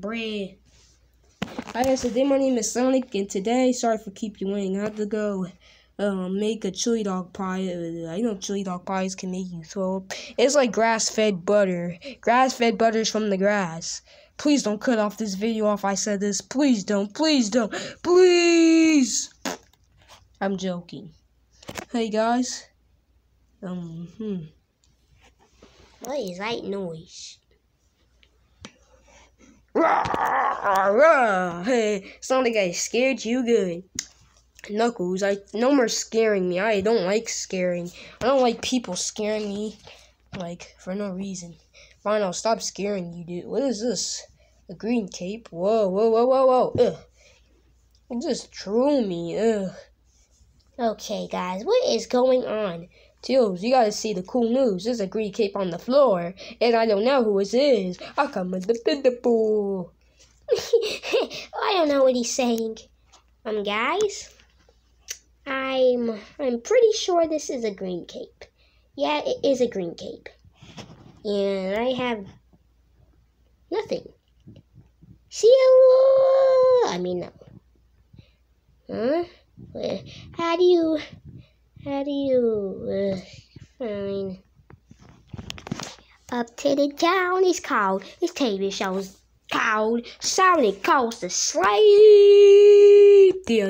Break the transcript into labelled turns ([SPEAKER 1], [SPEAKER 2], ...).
[SPEAKER 1] Bruh. Like I today my name is Sonic, and today, sorry for keep you waiting. I have to go um, make a chili dog pie. Uh, I know chili dog pies can make you throw up. It's like grass-fed butter. Grass-fed butter is from the grass. Please don't cut off this video off. I said this. Please don't. Please don't. Please. I'm joking. Hey guys. Um. Hmm.
[SPEAKER 2] What is that noise?
[SPEAKER 1] Hey, Sonic, I scared you good. Knuckles, I no more scaring me. I don't like scaring. I don't like people scaring me, like for no reason. Fine, I'll stop scaring you, dude. What is this? A green cape? Whoa, whoa, whoa, whoa, whoa! Ugh. It just drew me. Ugh.
[SPEAKER 2] Okay, guys, what is going on?
[SPEAKER 1] Jules, you gotta see the cool news. There's a green cape on the floor, and I don't know who it is. I come with the pinnacle.
[SPEAKER 2] I don't know what he's saying. Um, guys, I'm I'm pretty sure this is a green cape. Yeah, it is a green cape, and I have nothing. See you. I mean, no. Huh? How do you? How do you? Uh, fine. Up to the town is called. This TV show's called Sonic Goes to Sleep. The